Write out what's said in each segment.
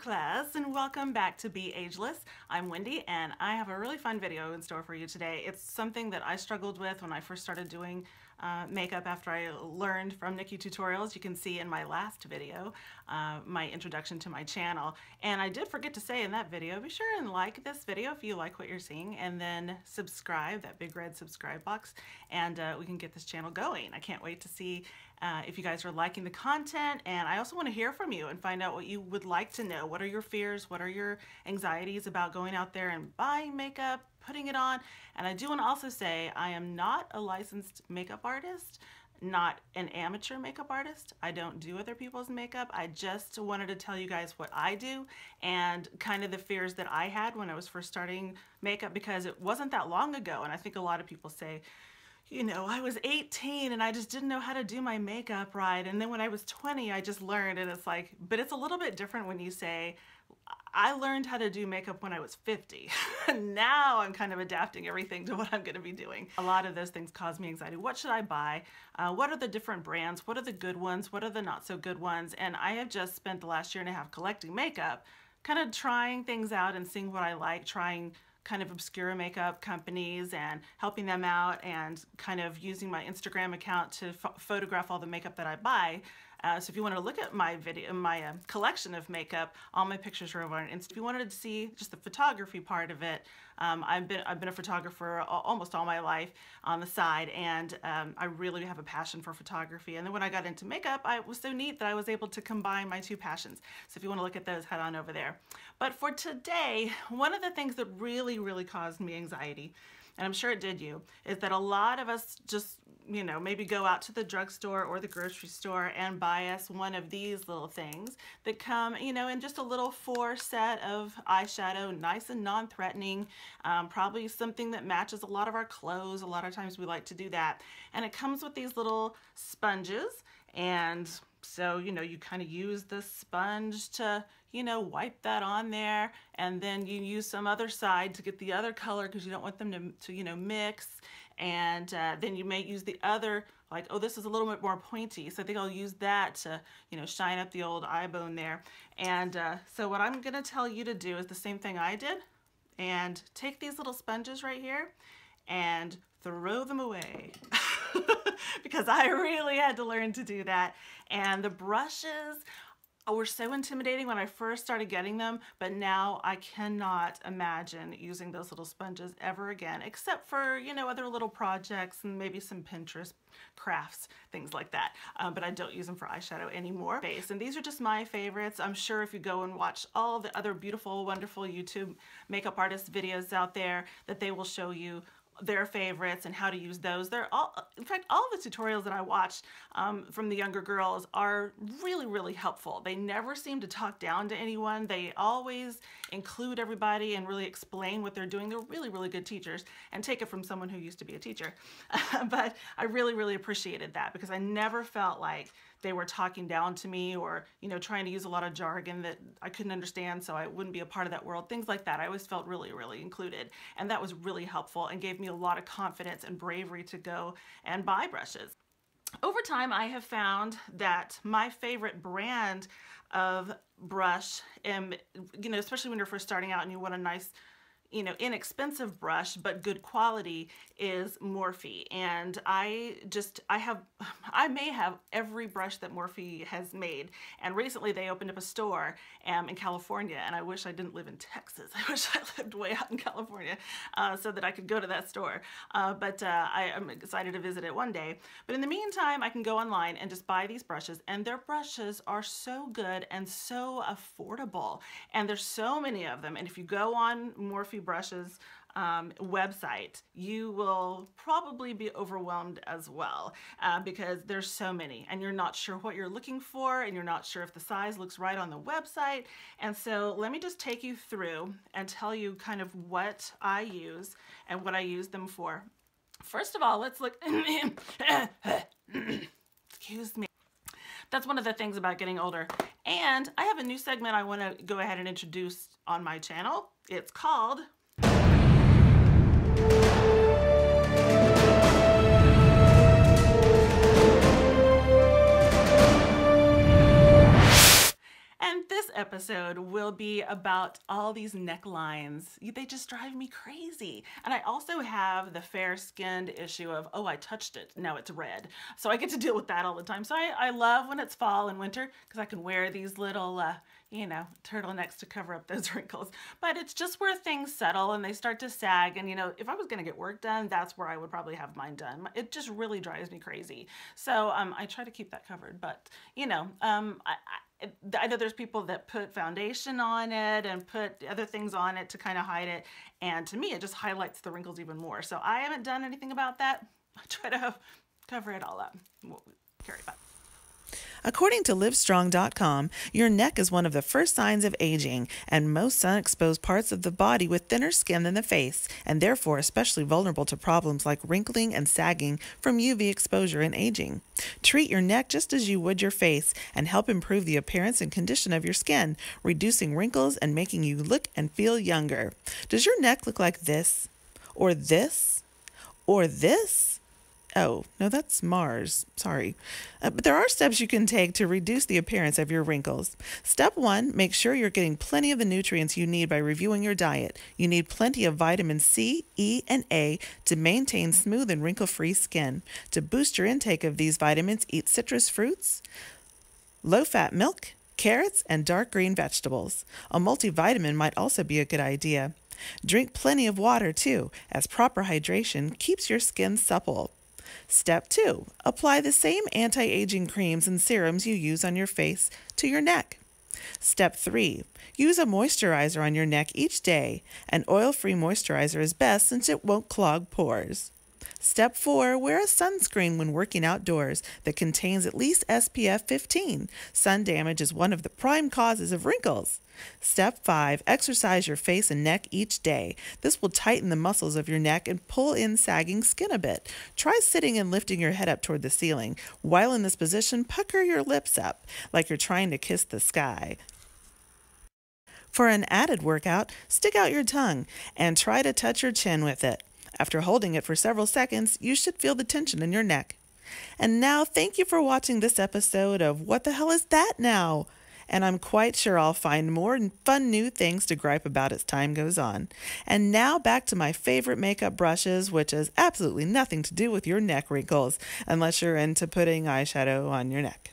Class and welcome back to Be Ageless. I'm Wendi and I have a really fun video in store for you today. It's something that I struggled with when I first started doing uh, makeup after I learned from NikkieTutorials. You can see in my last video, uh, my introduction to my channel. And I did forget to say in that video, be sure and like this video if you like what you're seeing and then subscribe, that big red subscribe box, and uh, we can get this channel going. I can't wait to see uh, if you guys are liking the content and I also want to hear from you and find out what you would like to know. What are your fears? What are your anxieties about going out there and buying makeup, putting it on? And I do want to also say I am not a licensed makeup artist not an amateur makeup artist. I don't do other people's makeup. I just wanted to tell you guys what I do and kind of the fears that I had when I was first starting makeup because it wasn't that long ago. And I think a lot of people say, you know, I was 18 and I just didn't know how to do my makeup right. And then when I was 20, I just learned and it's like, but it's a little bit different when you say, I learned how to do makeup when I was 50. now I'm kind of adapting everything to what I'm going to be doing. A lot of those things cause me anxiety. What should I buy? Uh, what are the different brands? What are the good ones? What are the not so good ones? And I have just spent the last year and a half collecting makeup, kind of trying things out and seeing what I like, trying kind of obscure makeup companies and helping them out and kind of using my Instagram account to photograph all the makeup that I buy. Uh, so if you want to look at my video, my uh, collection of makeup, all my pictures are over on Insta. If you wanted to see just the photography part of it, um, I've been I've been a photographer almost all my life on the side, and um, I really have a passion for photography. And then when I got into makeup, I was so neat that I was able to combine my two passions. So if you want to look at those, head on over there. But for today, one of the things that really really caused me anxiety and I'm sure it did you, is that a lot of us just, you know, maybe go out to the drugstore or the grocery store and buy us one of these little things that come, you know, in just a little four set of eyeshadow, nice and non-threatening, um, probably something that matches a lot of our clothes. A lot of times we like to do that. And it comes with these little sponges and so, you know, you kind of use the sponge to, you know, wipe that on there and then you use some other side to get the other color because you don't want them to, to you know, mix. And uh, then you may use the other, like, oh, this is a little bit more pointy. So I think I'll use that to, you know, shine up the old eye bone there. And uh, so what I'm going to tell you to do is the same thing I did. And take these little sponges right here and throw them away. because I really had to learn to do that. And the brushes were so intimidating when I first started getting them, but now I cannot imagine using those little sponges ever again, except for, you know, other little projects and maybe some Pinterest crafts, things like that. Um, but I don't use them for eyeshadow anymore. Base, and these are just my favorites. I'm sure if you go and watch all the other beautiful, wonderful YouTube makeup artist videos out there, that they will show you their favorites and how to use those. They're all, in fact, all the tutorials that I watched um, from the younger girls are really, really helpful. They never seem to talk down to anyone. They always include everybody and really explain what they're doing. They're really, really good teachers and take it from someone who used to be a teacher. but I really, really appreciated that because I never felt like they were talking down to me or, you know, trying to use a lot of jargon that I couldn't understand so I wouldn't be a part of that world, things like that. I always felt really, really included. And that was really helpful and gave me a lot of confidence and bravery to go and buy brushes. Over time, I have found that my favorite brand of brush, and you know, especially when you're first starting out and you want a nice you know, inexpensive brush, but good quality is Morphe. And I just, I have, I may have every brush that Morphe has made. And recently they opened up a store um, in California and I wish I didn't live in Texas. I wish I lived way out in California uh, so that I could go to that store. Uh, but uh, I am excited to visit it one day. But in the meantime, I can go online and just buy these brushes and their brushes are so good and so affordable. And there's so many of them. And if you go on Morphe Brushes um, website, you will probably be overwhelmed as well uh, because there's so many and you're not sure what you're looking for and you're not sure if the size looks right on the website. And so let me just take you through and tell you kind of what I use and what I use them for. First of all, let's look, excuse me. That's one of the things about getting older. And I have a new segment I want to go ahead and introduce on my channel. It's called episode will be about all these necklines. They just drive me crazy. And I also have the fair skinned issue of, oh, I touched it, now it's red. So I get to deal with that all the time. So I, I love when it's fall and winter because I can wear these little, uh, you know, turtlenecks to cover up those wrinkles. But it's just where things settle and they start to sag. And, you know, if I was going to get work done, that's where I would probably have mine done. It just really drives me crazy. So um, I try to keep that covered. But, you know, um, I, I, I know there's people that put foundation on it and put other things on it to kind of hide it. And to me, it just highlights the wrinkles even more. So I haven't done anything about that. I try to cover it all up. We'll carry. According to Livestrong.com, your neck is one of the first signs of aging, and most sun exposed parts of the body with thinner skin than the face, and therefore especially vulnerable to problems like wrinkling and sagging from UV exposure and aging. Treat your neck just as you would your face and help improve the appearance and condition of your skin, reducing wrinkles and making you look and feel younger. Does your neck look like this? Or this? Or this? Oh, no, that's Mars. Sorry. Uh, but there are steps you can take to reduce the appearance of your wrinkles. Step one, make sure you're getting plenty of the nutrients you need by reviewing your diet. You need plenty of vitamin C, E, and A to maintain smooth and wrinkle free skin. To boost your intake of these vitamins, eat citrus fruits, low fat milk, carrots, and dark green vegetables. A multivitamin might also be a good idea. Drink plenty of water too, as proper hydration keeps your skin supple. Step 2. Apply the same anti aging creams and serums you use on your face to your neck. Step 3. Use a moisturizer on your neck each day. An oil free moisturizer is best since it won't clog pores. Step 4. Wear a sunscreen when working outdoors that contains at least SPF 15. Sun damage is one of the prime causes of wrinkles. Step 5. Exercise your face and neck each day. This will tighten the muscles of your neck and pull in sagging skin a bit. Try sitting and lifting your head up toward the ceiling. While in this position, pucker your lips up like you're trying to kiss the sky. For an added workout, stick out your tongue and try to touch your chin with it. After holding it for several seconds, you should feel the tension in your neck. And now, thank you for watching this episode of What the Hell Is That Now? And I'm quite sure I'll find more fun new things to gripe about as time goes on. And now back to my favorite makeup brushes, which has absolutely nothing to do with your neck wrinkles, unless you're into putting eyeshadow on your neck.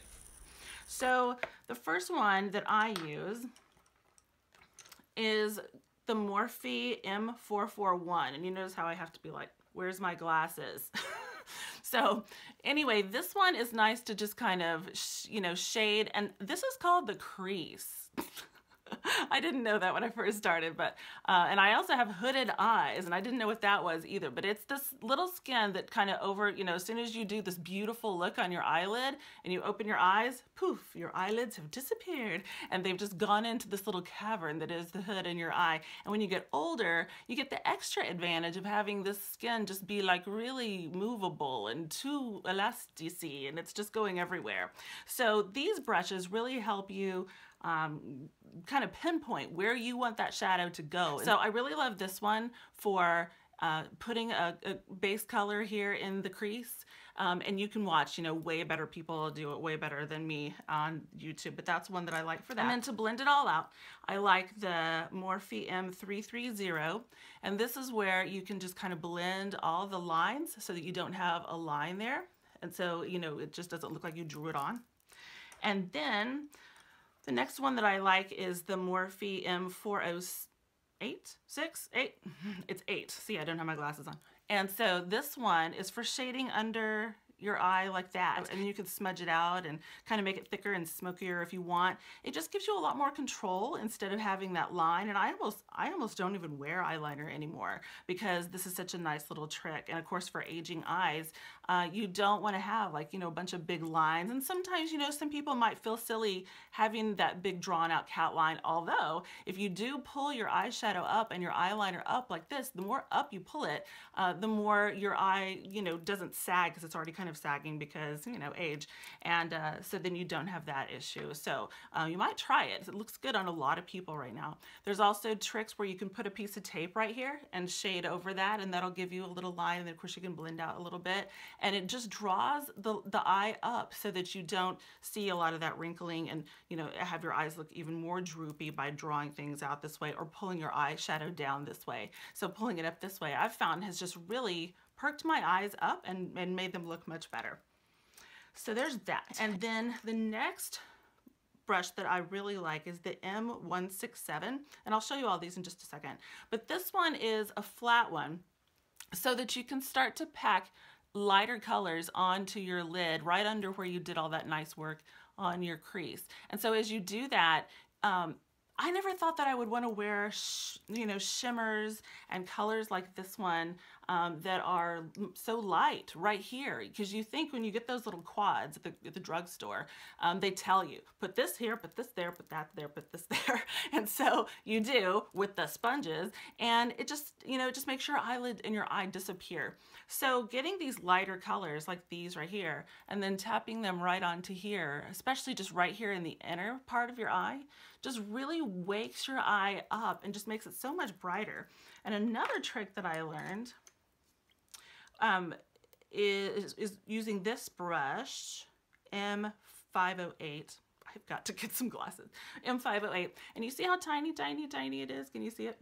So, the first one that I use is the Morphe M441. And you notice how I have to be like, where's my glasses? so anyway, this one is nice to just kind of, you know, shade. And this is called the crease. I didn't know that when I first started, but, uh, and I also have hooded eyes, and I didn't know what that was either, but it's this little skin that kind of over, you know, as soon as you do this beautiful look on your eyelid and you open your eyes, poof, your eyelids have disappeared, and they've just gone into this little cavern that is the hood in your eye. And when you get older, you get the extra advantage of having this skin just be like really movable and too elastic, and it's just going everywhere. So these brushes really help you um, kind of pinpoint where you want that shadow to go. So I really love this one for uh, putting a, a, base color here in the crease. Um, and you can watch, you know, way better people do it way better than me on YouTube, but that's one that I like for that. And then to blend it all out, I like the Morphe M330, and this is where you can just kind of blend all the lines so that you don't have a line there. And so, you know, it just doesn't look like you drew it on. And then the next one that I like is the Morphe M408, 6, 8, it's 8. See, I don't have my glasses on. And so this one is for shading under your eye like that and you can smudge it out and kind of make it thicker and smokier if you want. It just gives you a lot more control instead of having that line and I almost I almost don't even wear eyeliner anymore because this is such a nice little trick and of course for aging eyes uh, you don't want to have like you know a bunch of big lines and sometimes you know some people might feel silly having that big drawn out cat line although if you do pull your eyeshadow up and your eyeliner up like this the more up you pull it uh, the more your eye you know doesn't sag because it's already kind of sagging because, you know, age. And uh, so then you don't have that issue. So uh, you might try it. It looks good on a lot of people right now. There's also tricks where you can put a piece of tape right here and shade over that and that'll give you a little line and then of course you can blend out a little bit. And it just draws the, the eye up so that you don't see a lot of that wrinkling and, you know, have your eyes look even more droopy by drawing things out this way or pulling your eyeshadow down this way. So pulling it up this way I've found has just really perked my eyes up and, and made them look much better. So there's that. And then the next brush that I really like is the M167. And I'll show you all these in just a second. But this one is a flat one so that you can start to pack lighter colors onto your lid right under where you did all that nice work on your crease. And so as you do that, um, I never thought that I would want to wear, you know, shimmers and colors like this one um, that are so light right here. Because you think when you get those little quads at the, at the drugstore, um, they tell you, put this here, put this there, put that there, put this there. And so you do with the sponges and it just, you know, just makes your eyelid and your eye disappear. So getting these lighter colors like these right here and then tapping them right onto here, especially just right here in the inner part of your eye, just really wakes your eye up and just makes it so much brighter. And another trick that I learned um, is, is using this brush, M508. I've got to get some glasses. M508. And you see how tiny, tiny, tiny it is? Can you see it?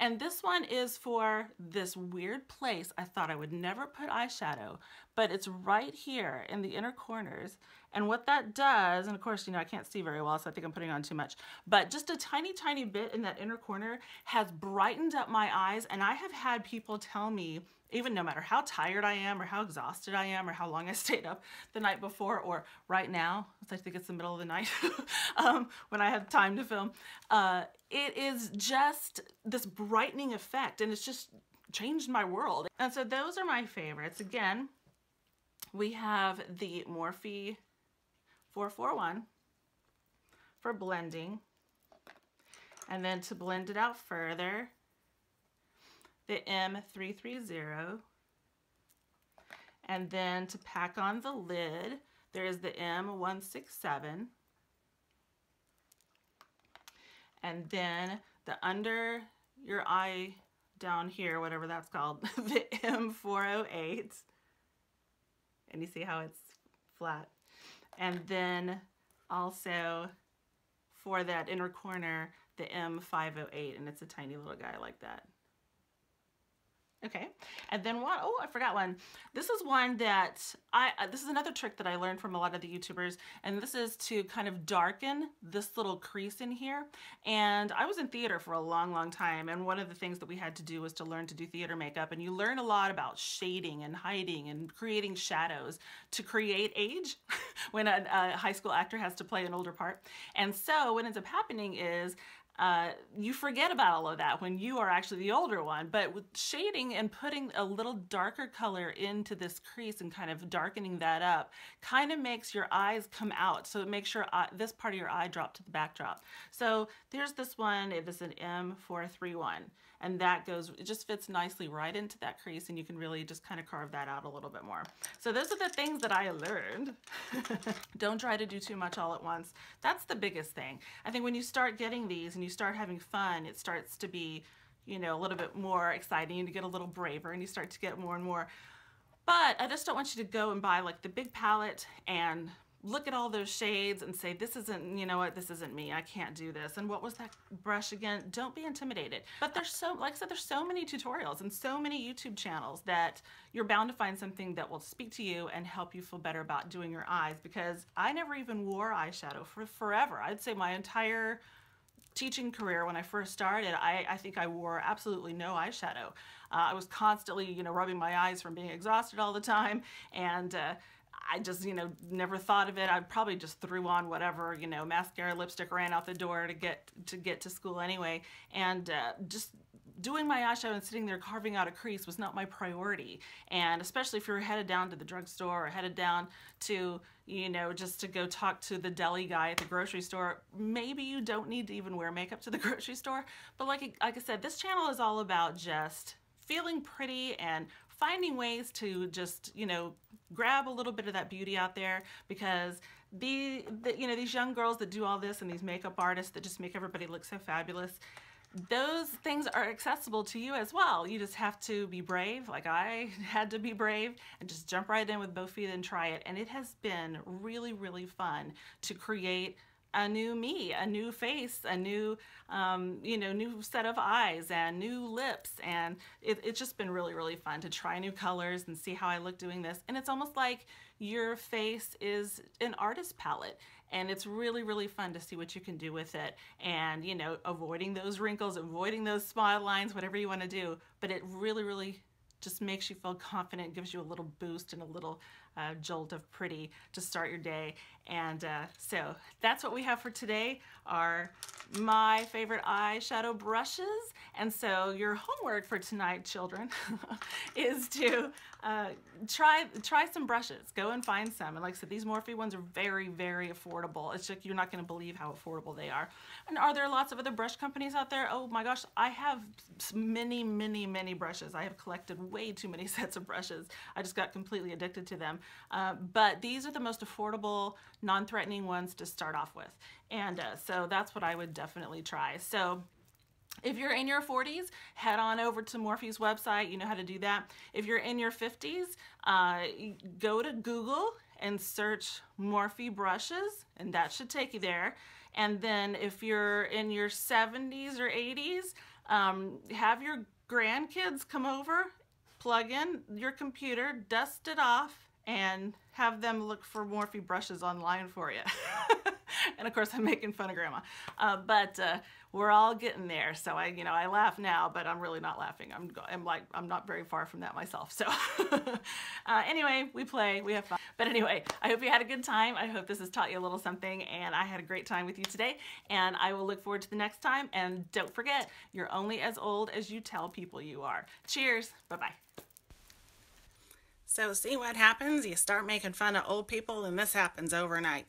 And this one is for this weird place I thought I would never put eyeshadow, but it's right here in the inner corners. And what that does, and of course, you know, I can't see very well, so I think I'm putting on too much, but just a tiny, tiny bit in that inner corner has brightened up my eyes. And I have had people tell me, even no matter how tired I am or how exhausted I am or how long I stayed up the night before or right now, I think it's the middle of the night um, when I have time to film, uh, it is just this brightening effect and it's just changed my world. And so those are my favorites. Again, we have the Morphe 441 for blending. And then to blend it out further, the M330. And then to pack on the lid, there's the M167. And then the under your eye down here, whatever that's called, the M408. And you see how it's flat. And then also for that inner corner, the M508, and it's a tiny little guy like that. Okay, and then one, oh, I forgot one. This is one that I, uh, this is another trick that I learned from a lot of the YouTubers, and this is to kind of darken this little crease in here. And I was in theater for a long, long time, and one of the things that we had to do was to learn to do theater makeup, and you learn a lot about shading and hiding and creating shadows to create age when a, a high school actor has to play an older part. And so what ends up happening is uh, you forget about all of that when you are actually the older one. But with shading and putting a little darker color into this crease and kind of darkening that up kind of makes your eyes come out. So it makes your eye, this part of your eye drop to the backdrop. So there's this one, it is an M431 and that goes, it just fits nicely right into that crease and you can really just kind of carve that out a little bit more. So those are the things that I learned. Don't try to do too much all at once. That's the biggest thing. I think when you start getting these and you start having fun, it starts to be, you know, a little bit more exciting and you get a little braver and you start to get more and more. But I just don't want you to go and buy like the big palette and look at all those shades and say, this isn't, you know what, this isn't me. I can't do this. And what was that brush again? Don't be intimidated. But there's so, like I said, there's so many tutorials and so many YouTube channels that you're bound to find something that will speak to you and help you feel better about doing your eyes because I never even wore eyeshadow for forever. I'd say my entire teaching career when I first started, I, I think I wore absolutely no eyeshadow. Uh, I was constantly, you know, rubbing my eyes from being exhausted all the time and uh, I just, you know, never thought of it. I probably just threw on whatever, you know, mascara, lipstick, ran out the door to get to get to school anyway. And uh, just doing my eyeshadow and sitting there carving out a crease was not my priority. And especially if you're headed down to the drugstore or headed down to, you know, just to go talk to the deli guy at the grocery store, maybe you don't need to even wear makeup to the grocery store. But like, like I said, this channel is all about just feeling pretty and finding ways to just, you know, grab a little bit of that beauty out there because the, the, you know, these young girls that do all this and these makeup artists that just make everybody look so fabulous, those things are accessible to you as well. You just have to be brave, like I had to be brave, and just jump right in with both feet and try it. And it has been really, really fun to create a new me, a new face, a new, um, you know, new set of eyes and new lips. And it, it's just been really, really fun to try new colors and see how I look doing this. And it's almost like your face is an artist palette and it's really really fun to see what you can do with it and you know avoiding those wrinkles avoiding those smile lines whatever you want to do but it really really just makes you feel confident gives you a little boost and a little uh, jolt of pretty to start your day. And uh, so that's what we have for today are my favorite eyeshadow brushes. And so your homework for tonight children is to uh, try try some brushes. Go and find some. And like I said these Morphe ones are very very affordable. It's like you're not going to believe how affordable they are. And are there lots of other brush companies out there? Oh my gosh I have many many many brushes. I have collected way too many sets of brushes. I just got completely addicted to them uh, but these are the most affordable non-threatening ones to start off with. And uh, so that's what I would definitely try. So if you're in your 40s, head on over to Morphe's website. You know how to do that. If you're in your 50s, uh, go to Google and search Morphe brushes, and that should take you there. And then if you're in your 70s or 80s, um, have your grandkids come over, plug in your computer, dust it off, and have them look for Morphe brushes online for you. and of course, I'm making fun of Grandma. Uh, but uh, we're all getting there. So I, you know, I laugh now, but I'm really not laughing. I'm, I'm like, I'm not very far from that myself. So uh, anyway, we play, we have fun. But anyway, I hope you had a good time. I hope this has taught you a little something, and I had a great time with you today. And I will look forward to the next time. And don't forget, you're only as old as you tell people you are. Cheers. Bye bye. So see what happens? You start making fun of old people and this happens overnight.